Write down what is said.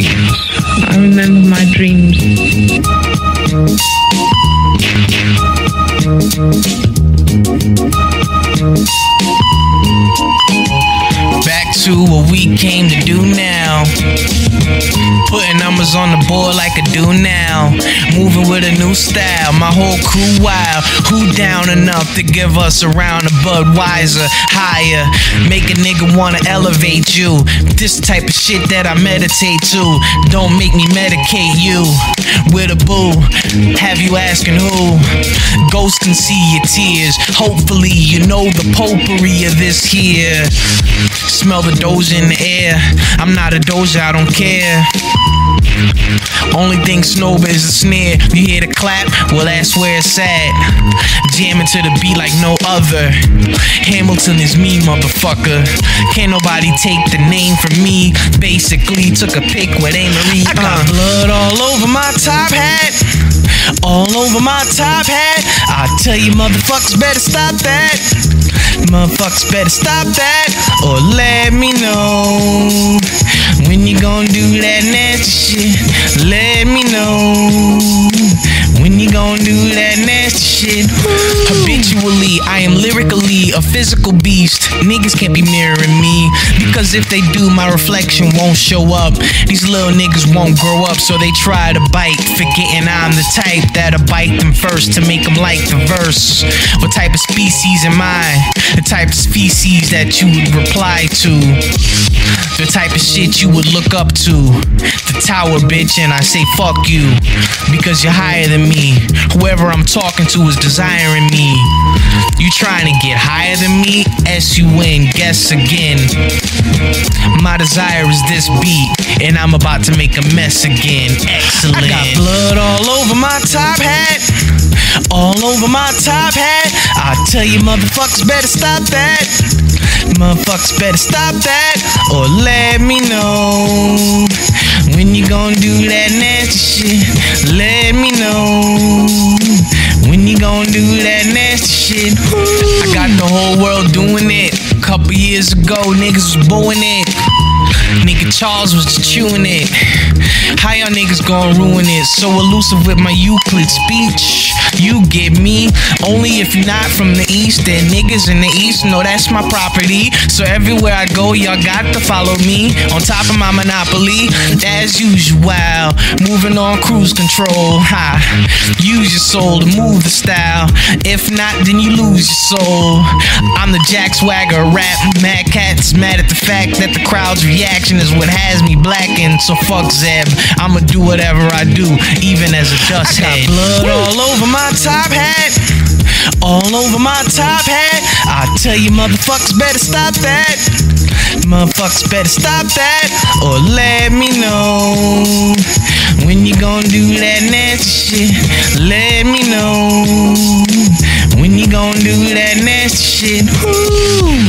dreams? To what we came to do now. Putting numbers on the board like I do now. Moving with a new style. My whole crew wild. Who down enough to give us a round of Budweiser? Higher. Make a nigga wanna elevate you. This type of shit that I meditate to. Don't make me medicate you. With a boo. Have you asking who? Ghosts can see your tears. Hopefully, you know the potpourri of this here. Smell the doja in the air. I'm not a dozer, I don't care. Only thing snow is a snare. You hear the clap? Well, that's where it's at. Jamming to the beat like no other. Hamilton is me, motherfucker. Can't nobody take the name from me. Basically, took a pic with A. Marie. I got uh. blood all over my top hat. All over my top hat. I tell you, motherfuckers better stop that. Motherfuckers better stop that or let me know when you gonna do that nasty shit. Let am lyrically a physical beast. Niggas can't be mirroring me because if they do, my reflection won't show up. These little niggas won't grow up, so they try to bite, forgetting I'm the type that'll bite them first to make them like the verse. What type of species am I? The type of species that you would reply to. The type of shit you would look up to. The tower, bitch, and I say fuck you. Because you're higher than me. Whoever I'm talking to is desiring me. You trying to get higher than me? S you S U N, guess again. My desire is this beat, and I'm about to make a mess again. Excellent. I got blood all over my top hat. All over my top hat. I tell you, motherfuckers better stop that. Motherfuckers better stop that or let me know when you gonna do that nasty shit. Let me know when you gonna do that nasty shit. I got the whole world doing it. Couple years ago, niggas was booing it. Nigga Charles was chewing it. How y'all niggas gonna ruin it? So elusive with my Euclid speech. You get me? Only if you're not from the east. Then niggas in the east know that's my property. So everywhere I go, y'all got to follow me. On top of my monopoly, as usual. Moving on cruise control. Ha. Use your soul to move the style. If not, then you lose your soul. I'm the Jack Swagger rap. Mad cats mad at the fact that the crowd's reaction is what has me blackened. So fuck I'ma do whatever I do, even as a dust head. blood all over my top hat. All over my top hat. I tell you, motherfuckers better stop that. Motherfuckers better stop that or let me know when you gonna do that nasty shit. Let me know when you gonna do that nasty shit. Woo.